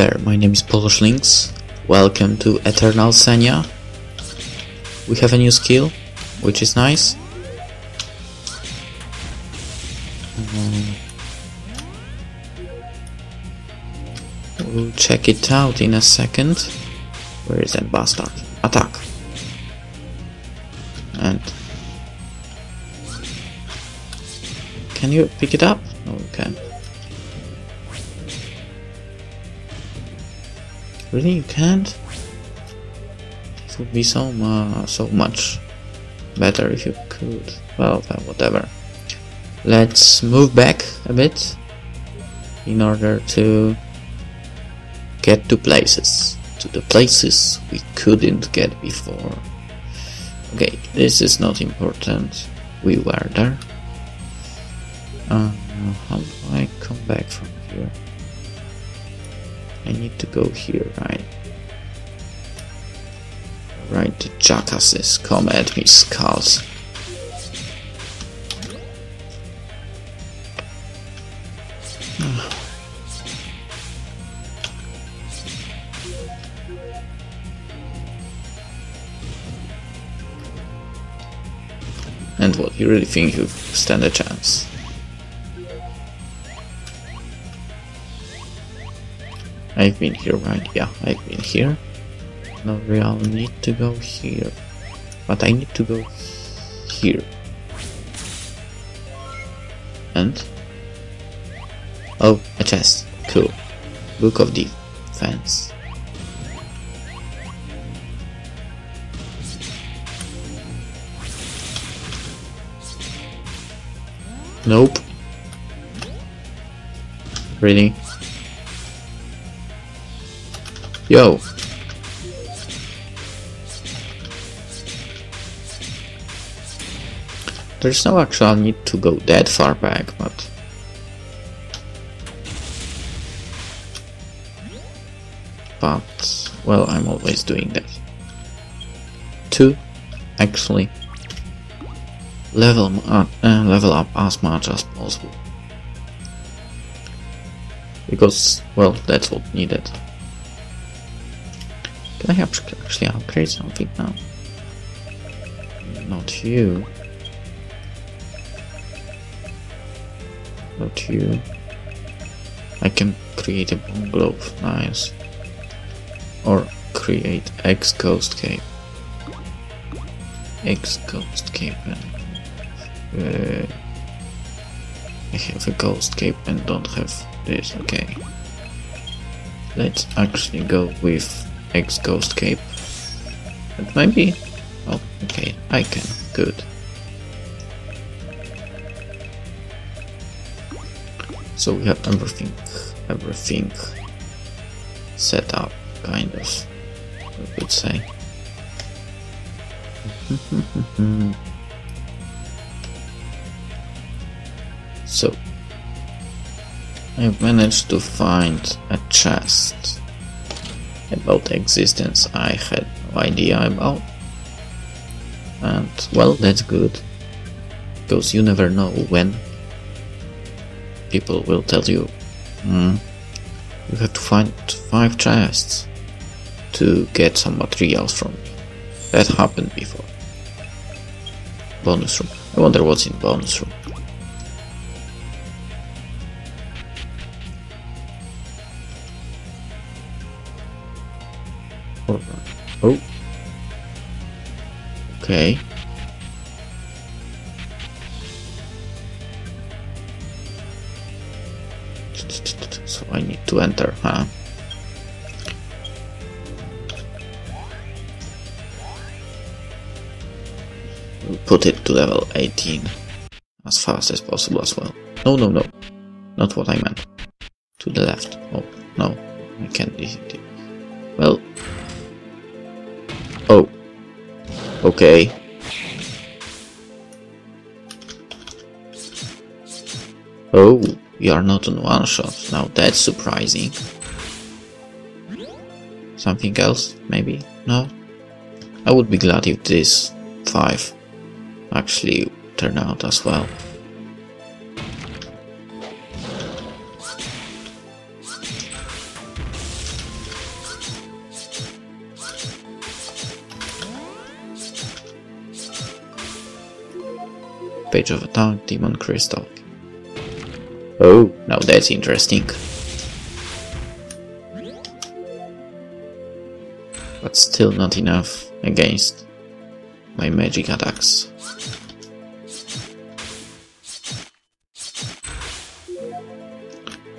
there, my name is Polish Lynx. Welcome to Eternal Senia. We have a new skill, which is nice. Um, we'll check it out in a second. Where is that bastard? Attack! And can you pick it up? No, Really, you can't? It would be so mu so much better if you could. Well, then whatever. Let's move back a bit in order to get to places. To the places we couldn't get before. Okay, this is not important. We were there. Uh, how do I come back from here? I need to go here, right? Right, the jackasses come at me, skulls. And what, you really think you stand a chance? I've been here, right? Yeah, I've been here. No real need to go here. But I need to go here. And? Oh, a chest. Cool. Book of Defense. Nope. Really? Yo. There's no actual need to go that far back, but... But, well, I'm always doing that. To actually level, uh, uh, level up as much as possible. Because, well, that's what needed. I actually upgrade something now? Not you. Not you. I can create a bone glove, nice. Or create X Ghost Cape. X Ghost Cape and uh, I have a Ghost Cape and don't have this, okay. Let's actually go with X Ghost Cape. And maybe... Oh, okay, I can. Good. So we have everything, everything set up, kind of, I would say. so, I've managed to find a chest about existence I had no idea about. And well, that's good. Because you never know when people will tell you, mm, you have to find five chests to get some materials from me. That happened before. Bonus room. I wonder what's in bonus room. Okay. So I need to enter, huh? We'll put it to level 18 as fast as possible as well. No, no, no. Not what I meant. To the left. Oh, no. I can't. Well, Oh. Okay. Oh, we are not on one shot. Now that's surprising. Something else, maybe? No? I would be glad if this 5 actually turn out as well. Page of Attack, Demon Crystal. Oh, now that's interesting. But still not enough against my magic attacks.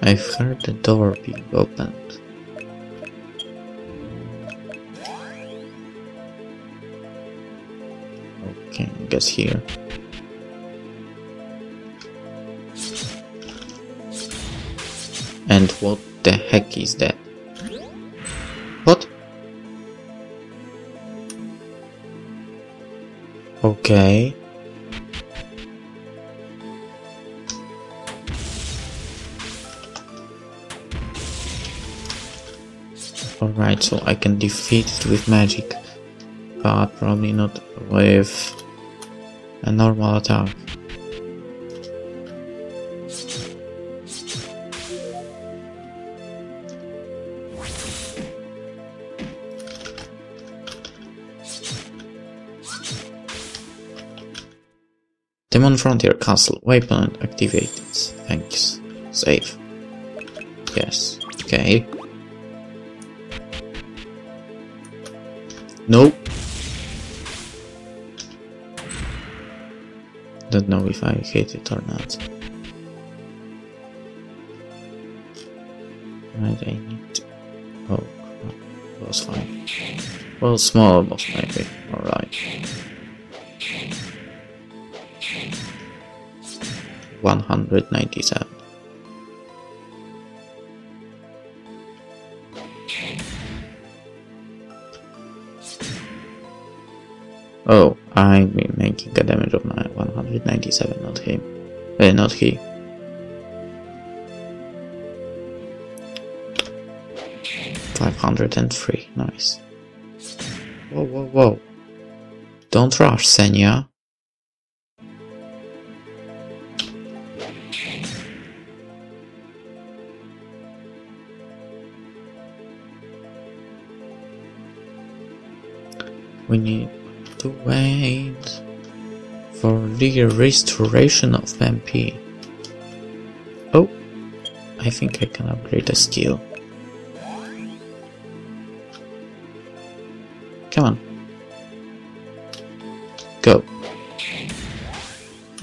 I've heard the door being opened. Okay, I guess here. What the heck is that? What? Okay. Alright, so I can defeat it with magic, but probably not with a normal attack. Demon Frontier Castle, weapon activated. Thanks. Save. Yes. Okay. Nope. Don't know if I hit it or not. Right, I need. Oh, crap. Was fine. Well, small boss maybe. Alright. 197. Oh, I'm making a damage of my 197, not him. Uh, not he. Five hundred and three, nice. Whoa, whoa, whoa! Don't rush, Senia. We need to wait for the restoration of MP. Oh, I think I can upgrade a skill. Come on. Go.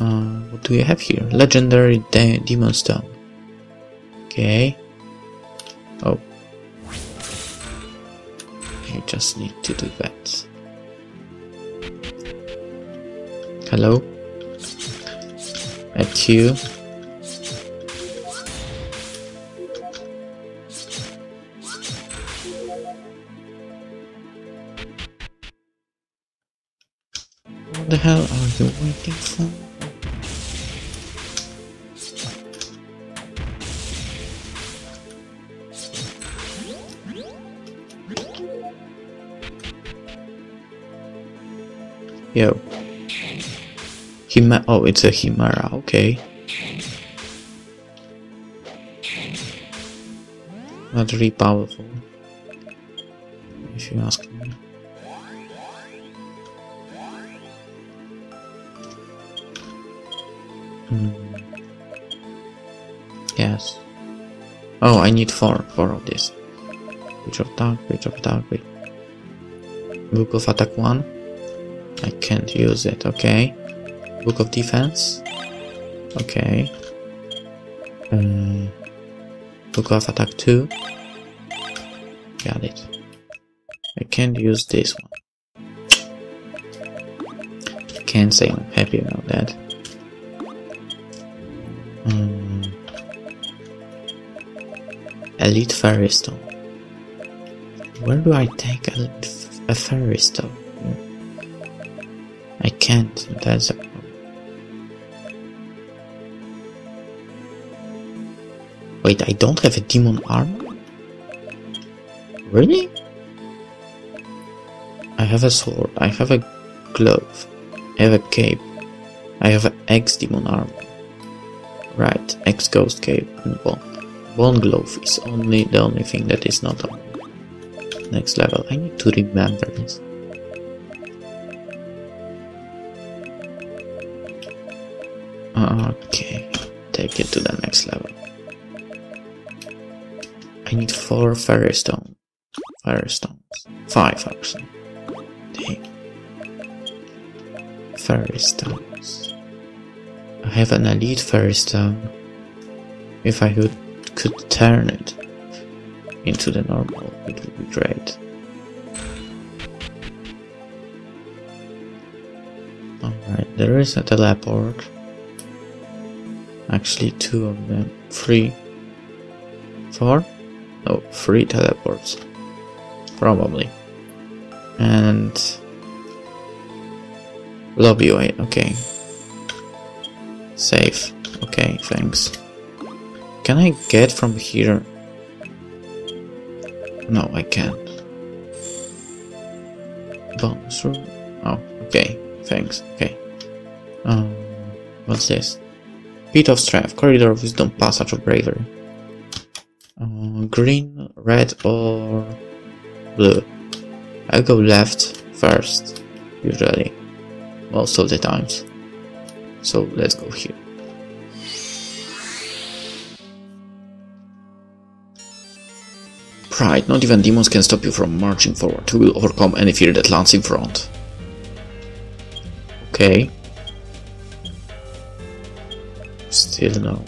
Uh, what do we have here? Legendary de Demon Stone. Okay. Oh. I just need to do that. Hello? At you? What the hell are you waiting for? Yo. Oh, it's a Himera, okay. Not really powerful, if you ask me. Hmm. Yes. Oh, I need four, four of this. Page of Dark, Page of Dark. Book of Attack 1. I can't use it, okay. Book of Defense. Okay. Uh, Book of Attack 2. Got it. I can't use this one. Can't say I'm happy about that. Um, Elite Fairy Stone. Where do I take a, a Fairy Stone? I can't, that's a Wait, I don't have a demon armor? Really? I have a sword, I have a glove, I have a cape, I have an X demon armor. Right, X ghost cape and bone. Bone glove is only the only thing that is not on next level. I need to remember this. Okay, take it to the next level. I need four fairy stone. Fire stones. Five actually. Dang. Fairy stones. I have an elite fairy stone. If I could, could turn it into the normal, it would be great. Alright, there is a teleport. Actually, two of them. Three. Four? No, three teleports. Probably. And... Lobby way, okay. Safe. Okay, thanks. Can I get from here? No, I can't. Bonus room? Oh, okay. Thanks. Okay. Um, what's this? Pit of Strength, Corridor of Wisdom, Passage of Bravery. Uh, green, red, or blue? I'll go left first, usually. Most of the times. So let's go here. Pride, not even demons can stop you from marching forward. You will overcome any fear that lands in front. Okay. Still no.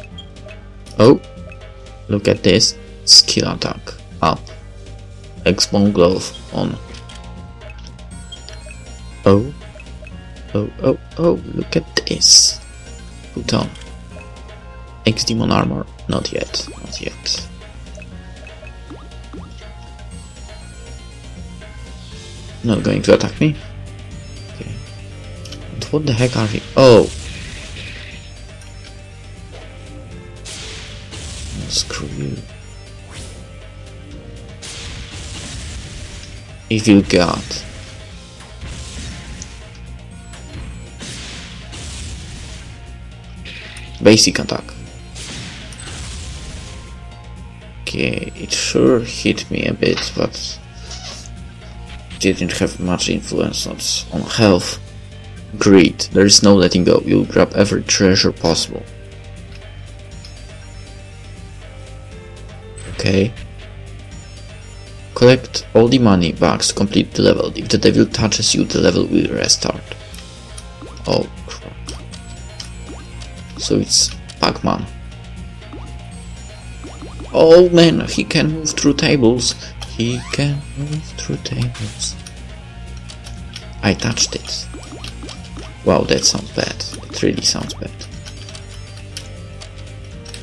Oh, look at this. Skill attack. Up. X-Bone Glove on. Oh. Oh, oh, oh, look at this. Put on. X-Demon Armor. Not yet, not yet. Not going to attack me? What the heck are we? Oh If you got basic attack. Okay, it sure hit me a bit, but didn't have much influence on health. Greed. There is no letting go. You'll grab every treasure possible. Okay. Collect all the money bags to complete the level. If the devil touches you, the level will restart. Oh crap. So it's Pac-Man. Oh man, he can move through tables. He can move through tables. I touched it. Wow, that sounds bad. It really sounds bad.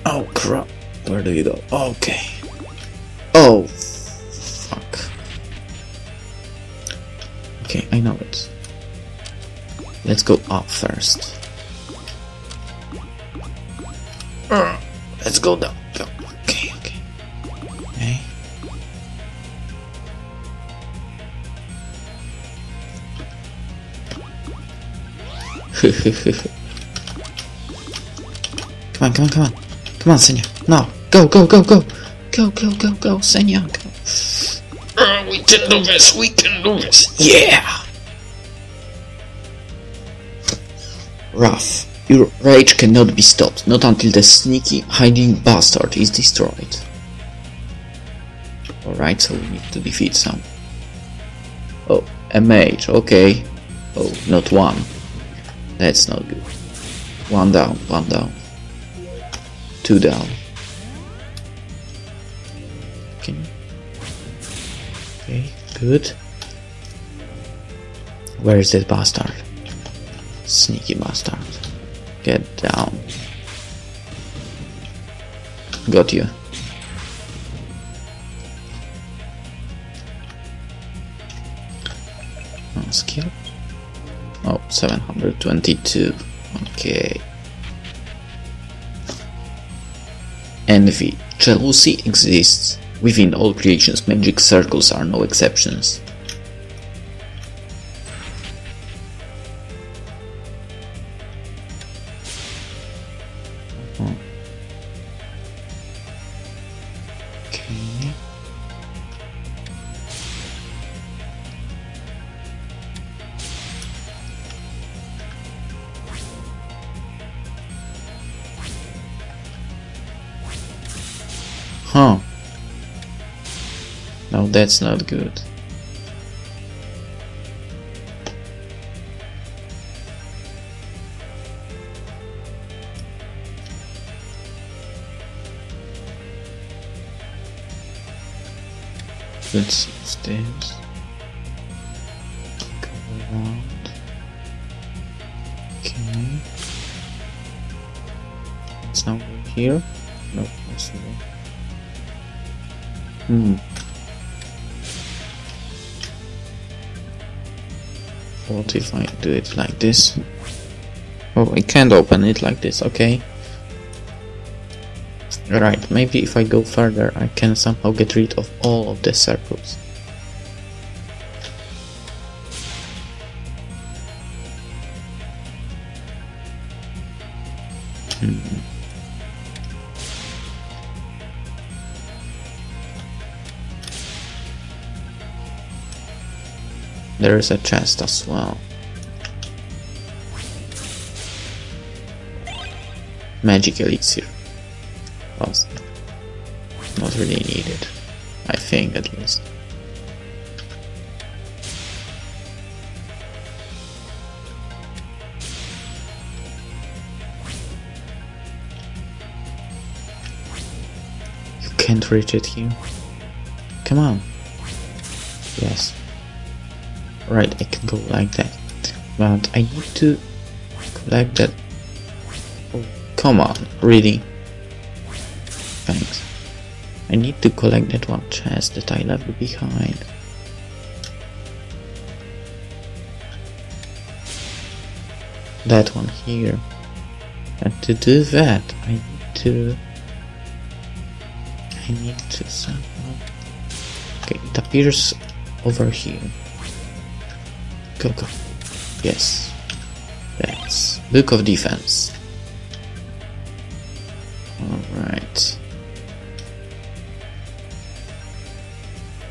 Oh crap. Where do you go? Okay. I know it. Let's go up first. Let's go down. Okay, okay. Okay. come on, come on, come on. Come on, Senia. No. Go, go, go, go. Go, go, go, go, Senia. Go. Uh, we can do this. We can do this. Yeah. Rough. Your rage cannot be stopped, not until the sneaky, hiding bastard is destroyed. Alright, so we need to defeat some. Oh, a mage, okay. Oh, not one. That's not good. One down, one down. Two down. Good. Where is this bastard? Sneaky bastard. Get down. Got you. skill. Oh, 722. Okay. Envy. Jealousy exists. Within all creations magic circles are no exceptions. Mm -hmm. That's not good. Let's use this. Go around. Okay. Now go here. No, possible. Hmm. What if I do it like this? Oh, I can't open it like this, okay. Right, maybe if I go further I can somehow get rid of all of the circles. There is a chest as well. Magic elixir. Well, not really needed. I think at least. You can't reach it here. Come on. Yes. Right, I can go like that. But I need to collect that. Oh, come on, really? Thanks. I need to collect that one chest that I left behind. That one here. And to do that, I need to... I need to somehow... Okay, it appears over here. Go, go. Yes. That's Book of Defense. Alright.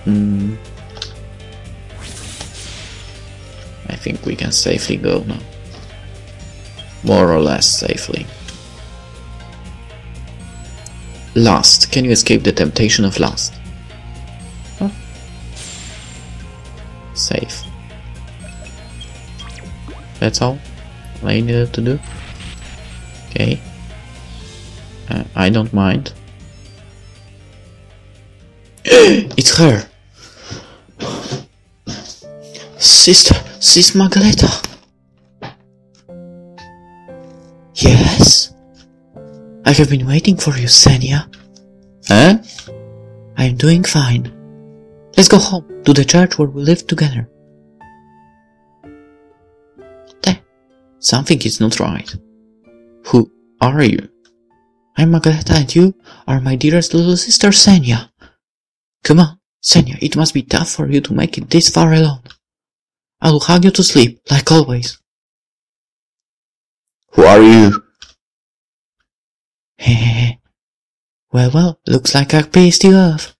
Hmm. I think we can safely go now. More or less safely. Lust. Can you escape the temptation of lust? Huh? Safe. That's all I needed to do. Okay. Uh, I don't mind. it's her! Sister, Sis Magaleta! Yes? I have been waiting for you, Senia. Huh? I'm doing fine. Let's go home, to the church where we live together. Something is not right. Who are you? I'm Magaleta and you are my dearest little sister Senia. Come on, Senia, it must be tough for you to make it this far alone. I will hug you to sleep, like always. Who are you? Hehehe. well, well, looks like I pissed you off.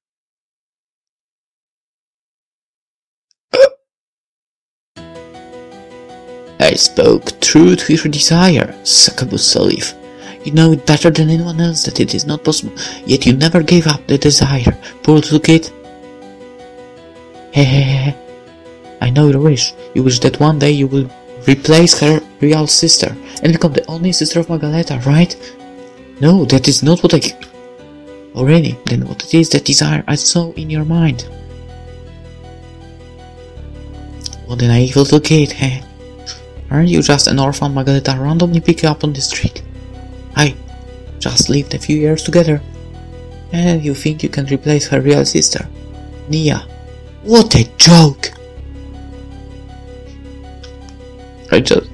Spoke true to your desire, Succubus Salif. You know it better than anyone else that it is not possible, yet you never gave up the desire. Poor little kid. Hehehe. I know your wish. You wish that one day you will replace her real sister and become the only sister of Magaleta, right? No, that is not what I... Already, then what it is that desire I saw in your mind? What a naive little kid, eh? Aren't you just an orphan Magaleta randomly picked up on the street? I just lived a few years together. And you think you can replace her real sister? Nia. What a joke! I just...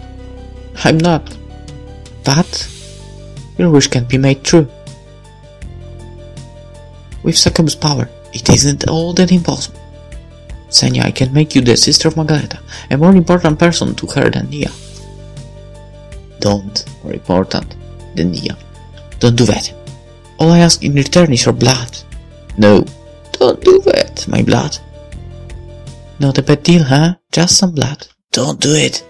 I'm not. But... Your wish can be made true. With Succubus power, it isn't all that impossible. Senia, I can make you the sister of Magaleta, a more important person to her than Nia. Don't, more important than Nia. Don't do that. All I ask in return is your blood. No, don't do that, my blood. Not a bad deal, huh? Just some blood. Don't do it.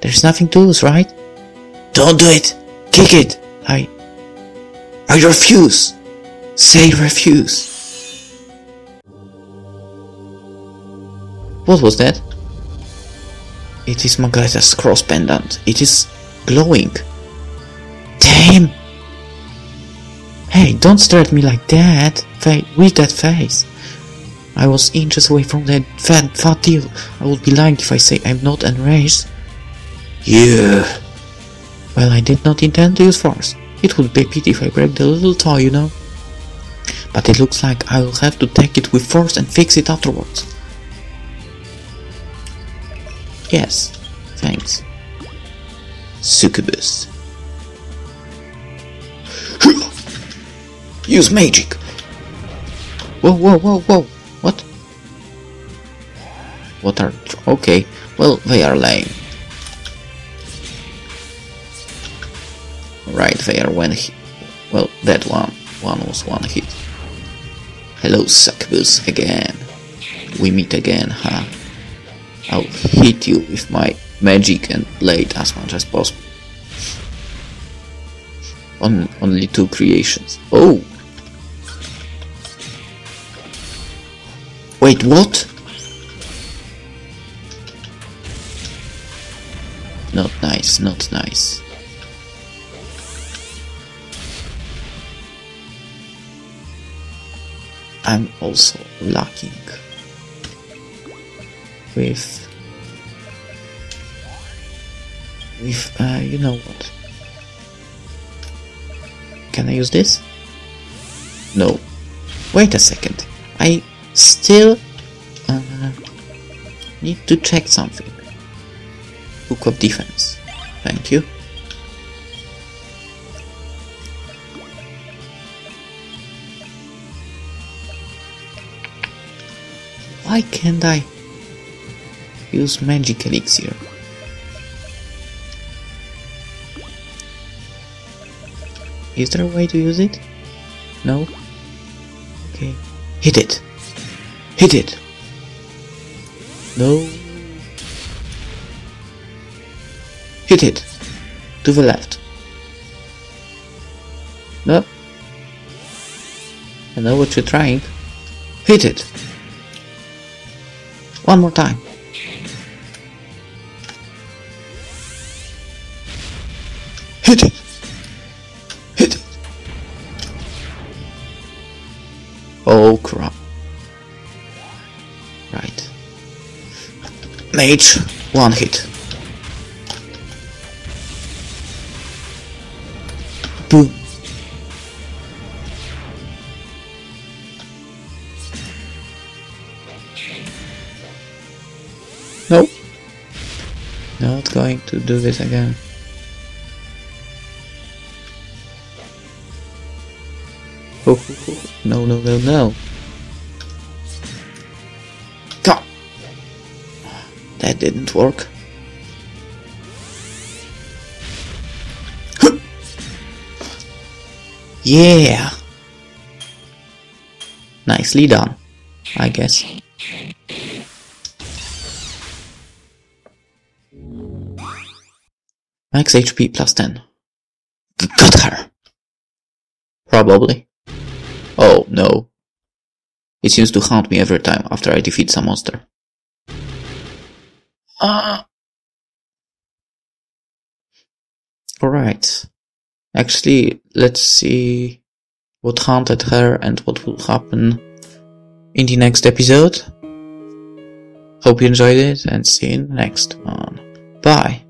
There's nothing to lose, right? Don't do it! Kick it! I... I refuse! Say refuse. What was that? It is Magaleta's cross pendant. It is glowing. Damn! Hey, don't stare at me like that, fa with that face. I was inches away from that fat, fat deal. I would be lying if I say I'm not enraged. Yeah. Well, I did not intend to use force. It would be a pity if I break the little toy, you know. But it looks like I will have to take it with force and fix it afterwards. Yes, thanks. Succubus. Use magic! Whoa, whoa, whoa, whoa! What? What are... Okay, well, they are lame. Right there, when he... Well, that one. One was one hit. Hello, succubus, again. We meet again, huh? I'll hit you with my magic and blade as much as possible. On only two creations. Oh! Wait, what? Not nice, not nice. I'm also lacking with with uh, you know what? Can I use this? No. Wait a second. I still uh, need to check something. Book of defense. Thank you. Why can't I Use magic elixir. Is there a way to use it? No? Okay. Hit it! Hit it! No. Hit it! To the left. No. I know what you're trying. Hit it! One more time. Mage, one hit. Boom. Nope. Not going to do this again. Oh, oh, oh. no, no, no, no. That didn't work. Yeah. Nicely done, I guess. Max HP plus 10. Got her. Probably. Oh, no. It seems to haunt me every time after I defeat some monster. Ah! Alright. Actually, let's see what haunted her and what will happen in the next episode. Hope you enjoyed it and see you in the next one. Bye.